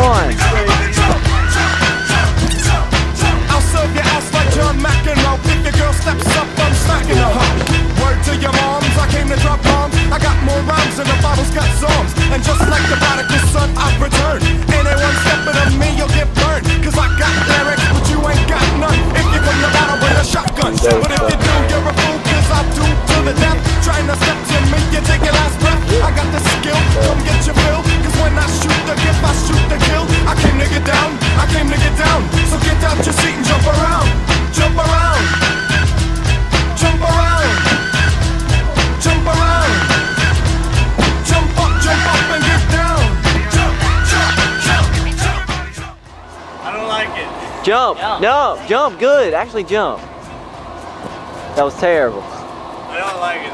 one. I'll serve your ass like John McEnroe. If your girl steps up, I'm smacking her hoe. Word to your moms, I came to drop bombs. I got more rhymes than the Bible's got songs. And just like the radical son, I've returned. And I don't like it. Jump. Jump. No, jump. Good. Actually, jump. That was terrible. I don't like it.